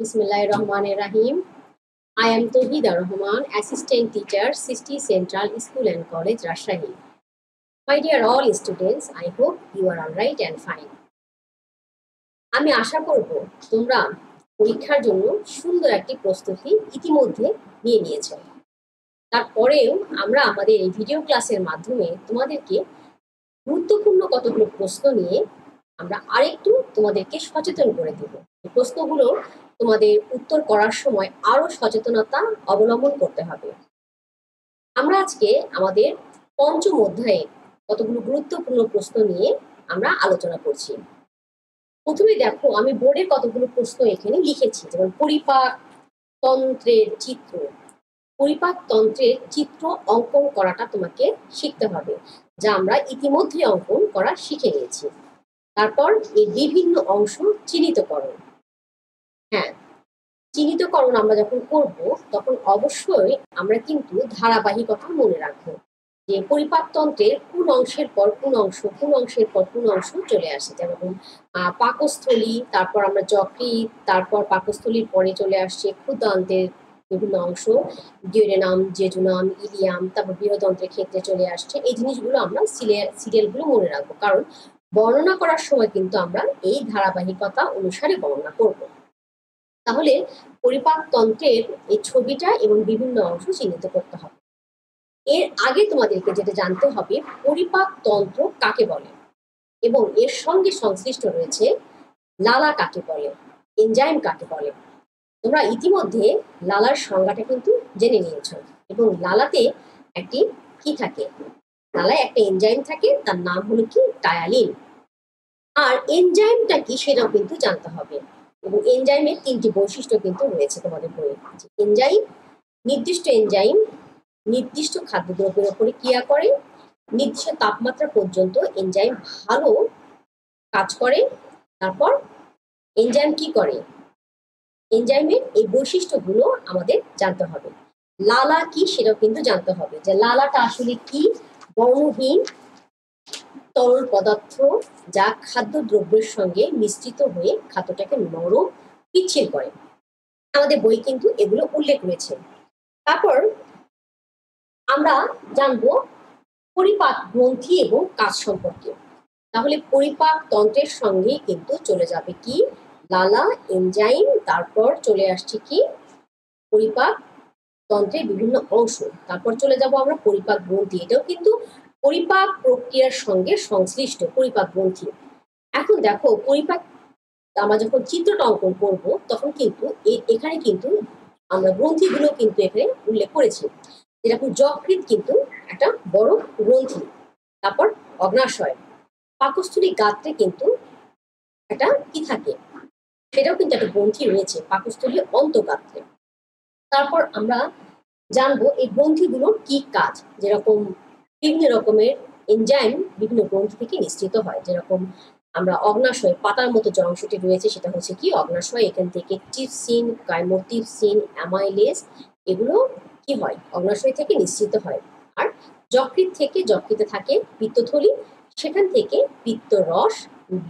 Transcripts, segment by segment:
Bismillah Rahman Rahim. I am Tohida Rahman, Assistant Teacher, 60 Central School and College, Rajshahi. My dear all students, I hope you are all right and fine. আমি আশা করব তোমরা পরীক্ষার জন্য সুন্দর একটি প্রস্তুতি ইতিমধ্যে নিয়ে নিয়েছো তারপরেও আমরা আমাদের এই ভিডিও ক্লাসের মাধ্যমে তোমাদেরকে গুরুত্বপূর্ণ কতগুলো প্রশ্ন নিয়ে আমরা আরেকটু তোমাদেরকে সচেতন করে দেব। এই প্রশ্নগুলো তোমাদের উত্তর করার সময় আরও সচেতনতা অবলম্বন করতে হবে। আমরা আজকে আমাদের পঞ্চম অধ্যায়ে কতগুলো গুরুত্বপূর্ণ প্রশ্ন নিয়ে আমরা আলোচনা করছি। প্রথমে দেখো, আমি বোর্ডের কতগুলো প্রশ্ন এখানে লিখেছি, যেমন পরিপাক তন্ত্রের চিত্র। পরিপাক তন্ত্রের চিত্র অঙ্কন করাটা তোমাকে শিখতে হবে, যা আমরা ইতিমধ্যে অঙ্কন করা শিখে নিয়েছি। তারপর এই বিভিন্ন অংশ চিহ্নিতকরণ। হ্যাঁ চিহ্নিতকরণ আমরা যখন করব, তখন অবশ্যই আমরা কিন্তু ধারাবাহিকতা মনে রাখব যে পরিপাকতন্ত্রের কোন অংশের পর কোন অংশ, কোন অংশের পর কোন অংশ চলে আসে। যেরকম পাকস্থলী, তারপর আমরা যকৃত তারপর পাকস্থলীর পরে চলে আসছে ক্ষুদান্তের বিভিন্ন অংশ ডিওরেনাম জেজুনাম, ইলিয়াম, তারপর বৃহদন্ত্রের ক্ষেত্রে চলে আসছে। এই জিনিসগুলো আমরা সিরিয়ালগুলো মনে রাখব। কারণ বর্ণনা করার সময় কিন্তু আমরা এই ধারাবাহিকতা অনুসারে বর্ণনা করব। তাহলে পরিপাকতন্ত্রের এই ছবিটা এবং বিভিন্ন অংশ চিহ্নিত করতে হবে। এর আগে তোমাদেরকে যেটা জানতে হবে পরিপাকতন্ত্র কাকে বলে? এবং এর সঙ্গে সংশ্লিষ্ট রয়েছে, লালা কাকে বলে? এনজাইম কাকে বলে? তোমরা ইতিমধ্যে লালার সংজ্ঞাটা কিন্তু জেনে নিয়েছ এবং লালাতে একটি কি থাকে? লালায় একটা এনজাইম থাকে, তার নাম হলো কি? টায়ালিন আর এনজাইমটা কি সেটাও কিন্তু জানতে হবে। এবং এনজাইমের তিনটি বৈশিষ্ট্য কিন্তু রয়েছে তোমাদের বইয়ে। এনজাইম, নির্দিষ্ট এনজাইম, নির্দিষ্ট খাদ্যদ্রব্যের উপরে ক্রিয়া করে, নির্দিষ্ট তাপমাত্রা পর্যন্ত এনজাইম ভালো কাজ করে, তারপর এনজাইম কি করে? এনজাইমের এই বৈশিষ্ট্যগুলো আমাদের জানতে হবে। লালা কি সেটাও কিন্তু জানতে হবে। যে লালাটা আসলে কি? বর্ণহীন তরল পদার্থ যা খাদ্য দ্রব্যের সঙ্গে মিশ্রিত হয়ে খাদ্যটাকে নরম, পিচ্ছিল করে। আমাদের বই কিন্তু এগুলো উল্লেখ রয়েছে। তারপর আমরা জানব পরিপাক গ্রন্থি এবং কাজ সম্পর্কে। তাহলে পরিপাক তন্ত্রের সঙ্গে কিন্তু চলে যাবে কি? লালা, এনজাইম, তারপর চলে আসছে কি? পরিপাক তন্ত্রের বিভিন্ন অংশ। তারপর চলে যাব আমরা পরিপাক গ্রন্থি। এটাও কিন্তু পরিপাক প্রক্রিয়ার সঙ্গে সংশ্লিষ্ট, পরিপাক গ্রন্থি। এখন দেখো, পরিপাক, আমরা যখন চিত্রটা অঙ্কন করব, তখন কিন্তু এখানে কিন্তু আমরা গ্রন্থিগুলো কিন্তু এখানে উল্লেখ করেছি। যেরকম যকৃত কিন্তু একটা বড় গ্রন্থি, তারপর অগ্নাশয়। পাকস্থলী গাত্রে কিন্তু একটা কি থাকে? সেটাও কিন্তু একটা গ্রন্থি রয়েছে, পাকস্থলী অন্তগাত্রে। তারপর আমরা জানব এই গ্রন্থিগুলোর কি কাজ, যেরকম বিভিন্ন রকমের এনজাইম বিভিন্ন গ্রন্থি থেকে নিশ্চিত হয়। যেরকম আমরা অগ্নাশয় পাতার মতো যে অংশটি রয়েছে, সেটা হচ্ছে কি? অগ্নাশয়, এখান থেকে টিপসিন, কাইমোটিপসিন অ্যামাইলেস এগুলো কি হয়? অগ্নাশয় থেকে নিশ্চিত হয়। আর যকৃত থেকে যকৃতে থাকে পিত্তথলি, সেখান থেকে পিত্ত রস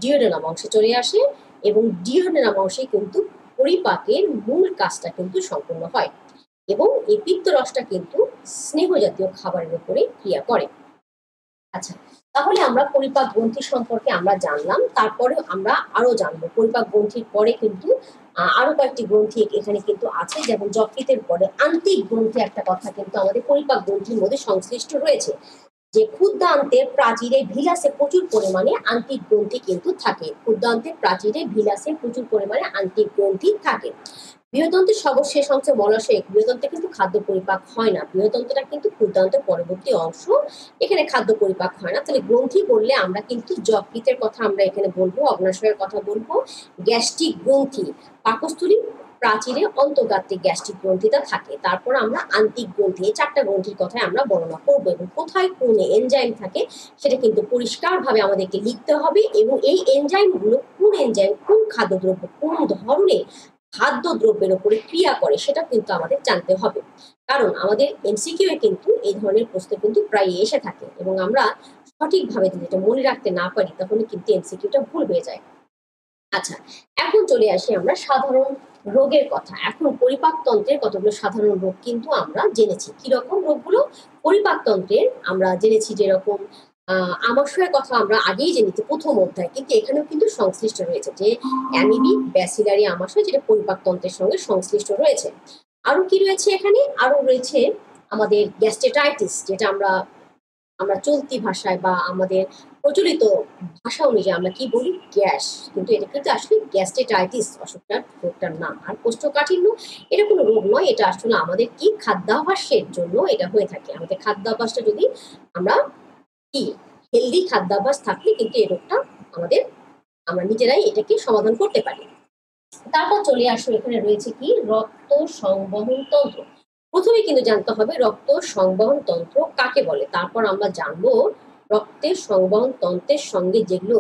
ডিওডেনাম অংশে চলে আসে এবং ডিওডেনাম অংশে কিন্তু পরিপাকের মূল কাজটা কিন্তু সম্পূর্ণ হয়। এবং এই পিত্তরসটা কিন্তু স্নেহ জাতীয় খাবারের উপরে ক্রিয়া করে। আচ্ছা তাহলে আমরা পরিপাক গ্রন্থি সম্পর্কে আমরা জানলাম, তারপরে আমরা আরও জানব। পরিপাক গ্রন্থির পরে কিন্তু আরও কয়েকটি গ্রন্থি এখানে কিন্তু আছে, যেমন যকৃতের পরে আন্তিক গ্রন্থি একটা কথা কিন্তু আমাদের পরিপাক গ্রন্থির মধ্যে সংশ্লিষ্ট রয়েছে, যে ক্ষুদ্রান্তের প্রাচীরে ভিলাসে প্রচুর পরিমাণে আন্তিক গ্রন্থি কিন্তু থাকে। ক্ষুদ্রান্তের প্রাচীরে ভিলাসে প্রচুর পরিমাণে আন্তিক গ্রন্থি থাকে। বৃহদন্তের সর্বশেষ অংশ মলাশয় বৃহদন্তে কিন্তু খাদ্য পরিপাক হয় না। বৃহদন্তটা কিন্তু ক্ষুদ্রান্তের পরবর্তী অংশ। এখানে খাদ্য পরিপাক হয় না। তাহলে গ্রন্থি বললে আমরা কিন্তু যকৃতের কথা আমরা এখানে বলব, অগ্নাশয়ের কথা বলব। গ্যাস্ট্রিক গ্রন্থি, পাকস্থলী প্রাচীরে অন্তর্গাত্রিক গ্যাস্ট্রিক গ্রন্থিটা থাকে। তারপর আমরা আন্তিক গ্রন্থি, এই চারটা গ্রন্থির কথায় আমরা বর্ণনা করব এবং কোথায় কোন এনজাইম থাকে সেটা কিন্তু পরিষ্কারভাবে আমাদেরকে লিখতে হবে এবং এই এনজাইমগুলো কোন এনজাইম কোন খাদ্যদ্রব্য, কোন ধরনের খাদ্য দ্রব্যের ওপরে ক্রিয়া করে, সেটা কিন্তু আমাদের জানতে হবে। কারণ আমাদের এমসিকিউ এ কিন্তু এই ধরনের প্রশ্ন কিন্তু প্রায় এসে থাকে এবং আমরা সঠিকভাবে যদি এটা মনে রাখতে না পারি, তাহলে কিন্তু এমসিকিউটা ভুল হয়ে যায়। আচ্ছা এখন চলে আসি আমরা সাধারণ রোগের কথা। এখন পরিপাকতন্ত্রের কতগুলো সাধারণ রোগ কিন্তু আমরা জেনেছি। কি রকম রোগগুলো পরিপাকতন্ত্রের আমরা জেনেছি যেরকম আমাশয়ের কথা আমরা আগেই জেনেছি প্রথম অধ্যায়, কিন্তু এখানেও কিন্তু সংশ্লিষ্ট রয়েছে যে অ্যামিবি, ব্যাসিলারি আমাশয় যেটা পরিপাকতন্ত্রের সঙ্গে সংশ্লিষ্ট রয়েছে। আরও কি রয়েছে এখানে? আরও রয়েছে আমাদের গ্যাস্ট্রেটাইটিস যেটা আমরা আমরা চলতি ভাষায় বা আমাদের প্রচলিত ভাষা অনুযায়ী আমরা কি বলি? গ্যাস। কিন্তু এটা কিন্তু আসলে গ্যাস্ট্রেটাইটিস অসুখটার রোগটার নাম। আর কোষ্ঠকাঠিন্য, এটা কোনো রোগ নয়, এটা আসলে আমাদের কি? খাদ্যাভ্যাসের জন্য এটা হয়ে থাকে। আমাদের খাদ্যাভ্যাসটা যদি আমরা কি? হেলদি খাদ্যাভ্যাস থাকলে কিন্তু এই রোগটা আমাদের, আমরা নিজেরাই এটাকে সমাধান করতে পারি। তারপর চলে আসো, এখানে রয়েছে কি? রক্ত সংবহন তন্ত্র। প্রথমে কিন্তু জানতে হবে রক্ত সংবহন তন্ত্র কাকে বলে? তারপর আমরা জানব রক্তের সংবহন তন্ত্রের সঙ্গে যেগুলো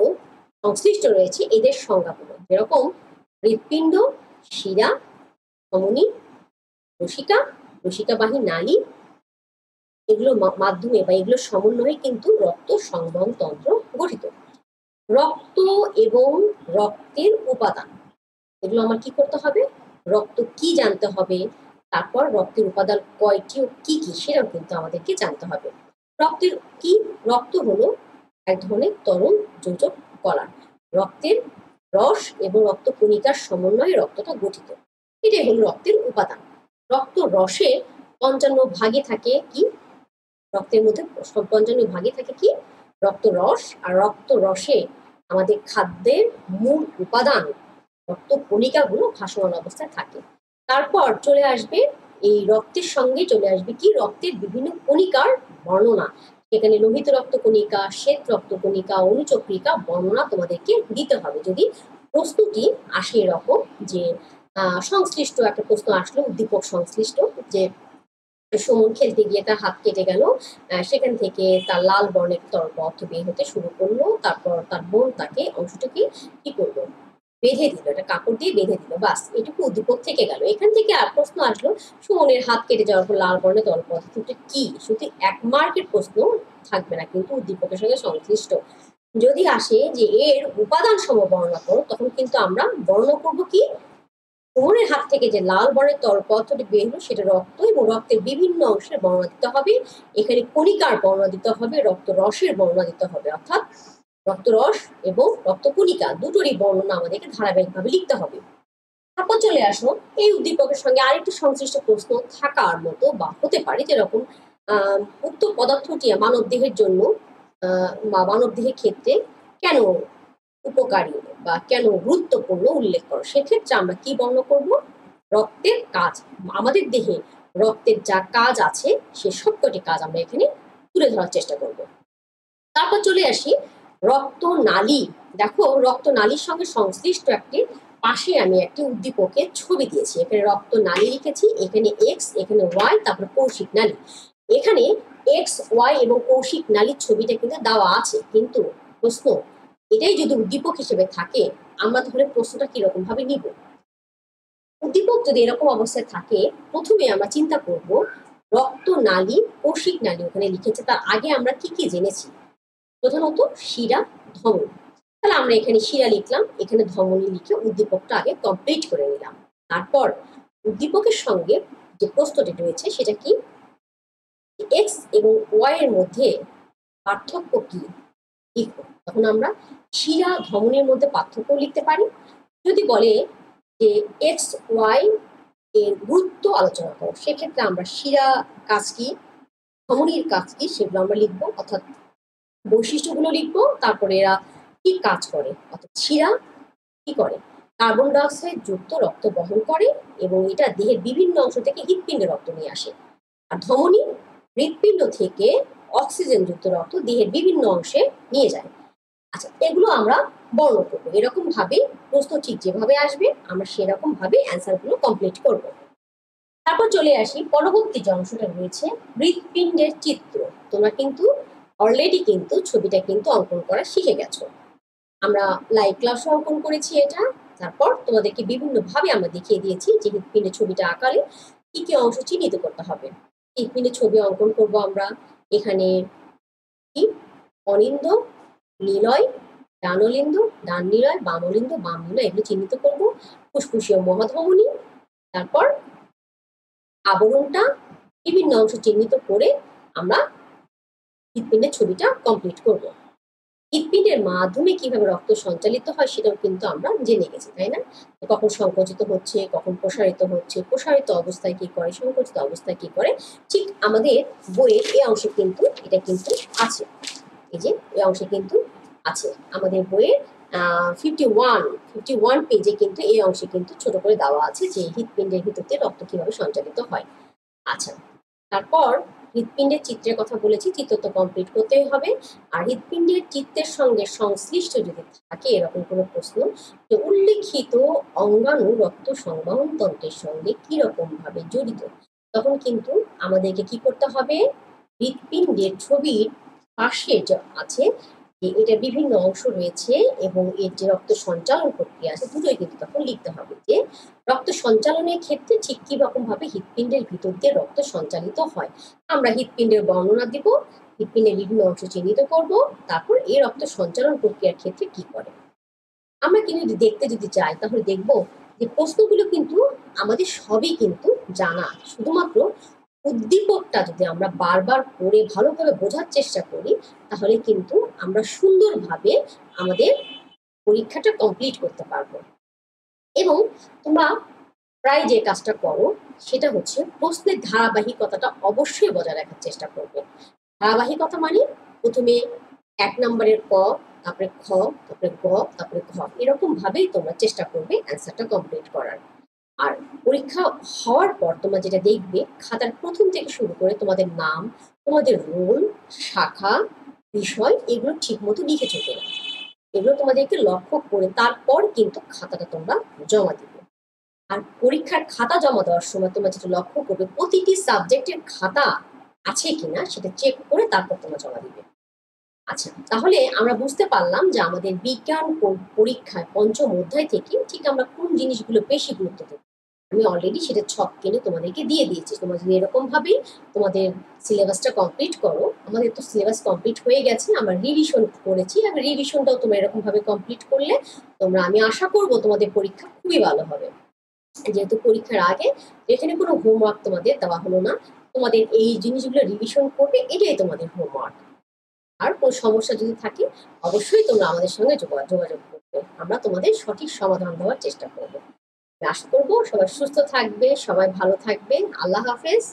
সংশ্লিষ্ট রয়েছে, এদের সংজ্ঞাগুলো। যেরকম হৃৎপিণ্ড, শিরা, ধমনী, রসিকা, রসিকাবাহী নালী এগুলোর মাধ্যমে বা এগুলোর সমন্বয়ে কিন্তু রক্ত সংবহন তন্ত্র গঠিত। রক্ত এবং রক্তের উপাদান। এগুলো আমার কি করতে হবে? রক্ত কি জানতে হবে? তারপর রক্তের উপাদান কয়টি ও কি কি সেটাও কিন্তু আমাদেরকে জানতে হবে। রক্তের কি? রক্ত হলো এক ধরনের তরল যোজক কলা রক্তের রস এবং রক্ত কণিকার সমন্বয়ে রক্তটা গঠিত। এটাই হলো রক্তের উপাদান। রক্ত রসে পঞ্চান্ন ভাগে থাকে কি? রক্তের মধ্যে পঞ্চান্ন ভাগে থাকে কি? রক্ত রস আর রক্ত রসে আমাদের খাদ্যের মূল উপাদান রক্ত কণিকাগুলো ভাসমান অবস্থায় থাকে। তারপর চলে আসবে এই রক্তের সঙ্গে চলে আসবে কি? রক্তের বিভিন্ন কণিকার বর্ণনা। সেখানে লোহিত রক্ত কণিকা শ্বেত রক্ত কণিকা অনুচক্রিকা বর্ণনা তোমাদেরকে দিতে হবে। যদি প্রশ্নটি আসে এরকম যে সংশ্লিষ্ট একটা প্রশ্ন আসলো, উদ্দীপক সংশ্লিষ্ট যে সুমন খেলতে গিয়ে তার হাত কেটে গেল। সেখান থেকে তার লাল বর্ণের তরল পদার্থ বের হতে শুরু করল। তারপর তার বোন তাকে অংশটাকে কি করল? বেঁধে দিল এটা কাপড় দিয়ে বেঁধে দিল, বাস। এটুকু উদ্দীপক থেকে গেল। এখান থেকে আর প্রশ্ন আসলো, সুমনের হাত কেটে যাওয়ার পর লাল বর্ণের তরল পদার্থটি কি? শুধু এক মার্কের প্রশ্ন থাকবে না, কিন্তু উদ্দীপকের সঙ্গে সংশ্লিষ্ট। যদি আসে যে এর উপাদান সম বর্ণনা করো তখন কিন্তু আমরা বর্ণনা করব কি? কোমরের হাত থেকে যে লাল বর্ণের তরল পদার্থটি বের সেটা রক্ত এবং রক্তের বিভিন্ন অংশের বর্ণনা দিতে হবে। এখানে কণিকার বর্ণনা দিতে হবে রক্ত রসের বর্ণনা দিতে হবে, অর্থাৎ রক্তরস এবং রক্তকণিকা দুটোরই বর্ণনা আমাদেরকে ধারাবাহিকভাবে লিখতে হবে। তারপর চলে আসো, এই উদ্দীপকের সঙ্গে আরেকটি সংশ্লিষ্ট প্রশ্ন থাকার মতো বা হতে পারে যেরকম উক্ত পদার্থটি মানব দেহের জন্য বা মানব দেহের ক্ষেত্রে কেন উপকারী? বা কেন গুরুত্বপূর্ণ উল্লেখ করো? সেক্ষেত্রে আমরা কি বর্ণনা করব? রক্তের কাজ, আমাদের দেহে রক্তের যা কাজ আছে, সে সবকটি কাজ আমরা এখানে তুলে ধরার চেষ্টা করব। তারপর চলে আসি রক্ত নালী দেখো রক্ত নালীর সঙ্গে সংশ্লিষ্ট একটি, পাশে আমি একটি উদ্দীপকের ছবি দিয়েছি। এখানে রক্ত নালী লিখেছি, এখানে এক্স এখানে ওয়াই তারপর কৌশিক নালী। এখানে এক্স ওয়াই এবং কৌশিক নালীর ছবিটা কিন্তু দেওয়া আছে। কিন্তু প্রশ্ন এটাই যদি উদ্দীপক হিসেবে থাকে, আমরা তাহলে প্রশ্নটা কীরকম ভাবে নিব? উদ্দীপক যদি এরকম অবস্থায় থাকে, প্রথমে আমরা চিন্তা করব রক্ত নালী কৌশিক নালী ওখানে লিখেছে, তার আগে আমরা কি কি জেনেছি? প্রধানত শিরা, ধমনী। তাহলে আমরা এখানে শিরা লিখলাম, এখানে ধমনী লিখে উদ্দীপকটা আগে কমপ্লিট করে নিলাম। তারপর উদ্দীপকের সঙ্গে যে প্রশ্নটি রয়েছে, সেটা কি? এক্স এবং ওয়াই এর মধ্যে পার্থক্য কি? লিখব। তখন আমরা শিরা ধমনের মধ্যে পার্থক্য লিখতে পারি। যদি বলে যে এক্স, ওয়াই এর গুরুত্ব আলোচনা করো, সেক্ষেত্রে আমরা শিরা কাজ কি, ধমনির কাজ কি সেগুলো আমরা লিখব। অর্থাৎ বৈশিষ্ট্যগুলো লিখব, তারপরে এরা কি কাজ করে, অর্থাৎ শিরা কি করে, কার্বন ডাইঅক্সাইড যুক্ত রক্ত বহন করে এবং এটা দেহের বিভিন্ন অংশ থেকে হৃৎপিণ্ডে রক্ত নিয়ে আসে। আর ধমনী হৃৎপিণ্ড থেকে অক্সিজেন যুক্ত রক্ত দেহের বিভিন্ন অংশে নিয়ে যায়। আচ্ছা এগুলো আমরা বর্ণ করব। এরকম ভাবে প্রশ্ন ঠিক যেভাবে আসবে, আমরা সেরকম ভাবে অ্যান্সারগুলো কমপ্লিট করব। তারপর চলে আসি, পরবর্তী যে অংশটা রয়েছে, হৃৎপিণ্ডের চিত্র। তোমরা কিন্তু অলরেডি কিন্তু ছবিটা কিন্তু অঙ্কন করা শিখে গেছো। আমরা লাইভ ক্লাসও অঙ্কন করেছি এটা। তারপর তোমাদেরকে বিভিন্ন ভাবে আমরা দেখিয়ে দিয়েছি যে হৃৎপিণ্ডের ছবিটা আঁকালে কি কি অংশ চিহ্নিত করতে হবে। হৃৎপিণ্ডের ছবি অঙ্কন করব আমরা। এখানে কি? অনিন্দ নিলয় ডানলিন্দু ডান নিলয় বামলিন্দু বাম নিলয় এগুলো চিহ্নিত করব। ফুসফুসীয় মহাধমনী তারপর আবরণটা বিভিন্ন অংশ চিহ্নিত করে আমরা হৃৎপিণ্ডের ছবিটা কমপ্লিট করব। হৃৎপিণ্ডের মাধ্যমে কীভাবে রক্ত সঞ্চালিত হয় সেটাও কিন্তু আমরা জেনে গেছি, তাই না? কখন সংকুচিত হচ্ছে, কখন প্রসারিত হচ্ছে, প্রসারিত অবস্থায় কি করে, সংকুচিত অবস্থায় কি করে, ঠিক আমাদের বইয়ের এই অংশে কিন্তু এটা কিন্তু আছে। এই যে অংশে কিন্তু আছে। আমাদের বইয়ের ফিফটি ওয়ান ফিফটি ওয়ান পেজে কিন্তু এই অংশে কিন্তু ছোট করে দেওয়া আছে যে হৃৎপিণ্ডের ভিতর দিয়ে রক্ত কীভাবে সঞ্চালিত হয়। আচ্ছা তারপর হৃৎপিণ্ডের চিত্রের কথা বলেছি, চিত্র তো কমপ্লিট করতেই হবে। আর হৃৎপিণ্ডের চিত্রের সঙ্গে সংশ্লিষ্ট যদি থাকে এরকম কোনো প্রশ্ন যে উল্লেখিত অঙ্গাণু রক্ত সংবহন তন্ত্রের সঙ্গে ভাবে জড়িত? তখন কিন্তু আমাদেরকে কি করতে হবে? হৃৎপিণ্ডের ছবির পাশে যা আছে এটা বিভিন্ন অংশ রয়েছে এবং এর যে রক্ত সঞ্চালন প্রক্রিয়া আছে, দুটোই কিন্তু তখন লিখতে হবে যে রক্ত সঞ্চালনের ক্ষেত্রে ঠিক কি রকম ভাবে হৃৎপিণ্ডের ভিতর দিয়ে রক্ত সঞ্চালিত হয়। আমরা হৃৎপিণ্ডের বর্ণনা দিব, হৃৎপিণ্ডের বিভিন্ন অংশ চিহ্নিত করব, তারপর এই রক্ত সঞ্চালন প্রক্রিয়ার ক্ষেত্রে কি করে। আমরা কিন্তু দেখতে যদি চাই, তাহলে দেখব যে প্রশ্নগুলো কিন্তু আমাদের সবই কিন্তু জানা শুধুমাত্র উদ্দীপকটা যদি আমরা বারবার পড়ে ভালোভাবে বোঝার চেষ্টা করি, তাহলে কিন্তু আমরা সুন্দরভাবে আমাদের পরীক্ষাটা কমপ্লিট করতে পারব। এবং তোমরা প্রায় যে কাজটা করো, সেটা হচ্ছে প্রশ্নের ধারাবাহিকতাটা অবশ্যই বজায় রাখার চেষ্টা করবে। ধারাবাহিকতা মানে প্রথমে এক নম্বরের ক, তারপরে খ, তারপরে গ, তারপরে ঘ এরকম ভাবেই তোমরা চেষ্টা করবে অ্যান্সারটা কমপ্লিট করার। আর পরীক্ষা হওয়ার পর তোমরা যেটা দেখবে, খাতার প্রথম থেকে শুরু করে তোমাদের নাম, তোমাদের রোল, শাখা, বিষয়, এগুলো ঠিক মতো লিখেছো কিনা এগুলো তোমাদেরকে লক্ষ্য করে তারপর কিন্তু খাতাটা তোমরা জমা দিবে। আর পরীক্ষার খাতা জমা দেওয়ার সময় তোমরা যেটা লক্ষ্য করবে, প্রতিটি সাবজেক্টের খাতা আছে কিনা সেটা চেক করে তারপর তোমরা জমা দিবে। আচ্ছা তাহলে আমরা বুঝতে পারলাম যে আমাদের বিজ্ঞান পরীক্ষায় পঞ্চম অধ্যায় থেকে ঠিক আমরা কোন জিনিসগুলো বেশি গুরুত্ব দেব। আমি অলরেডি সেটা ছক কিনে তোমাদেরকে দিয়ে দিয়েছি। তোমরা যদি এরকম ভাবেই তোমাদের সিলেবাসটা কমপ্লিট করো, আমাদের তো সিলেবাস কমপ্লিট হয়ে গেছে, আমরা রিভিশন করেছি, আর রিভিশনটাও তোমরা এরকম ভাবে কমপ্লিট করলে তোমরা, আমি আশা করব তোমাদের পরীক্ষা খুবই ভালো হবে। যেহেতু পরীক্ষার আগে এখানে কোনো হোমওয়ার্ক তোমাদের দেওয়া হলো না, তোমাদের এই জিনিসগুলো রিভিশন করবে, এটাই তোমাদের হোমওয়ার্ক আর কোনো সমস্যা যদি থাকে, অবশ্যই তোমরা আমাদের সঙ্গে যোগা- যোগাযোগ করবে। আমরা তোমাদের সঠিক সমাধান দেওয়ার চেষ্টা করব। আশা করব সবাই সুস্থ থাকবে সবাই ভালো থাকবে আল্লাহ হাফেজ।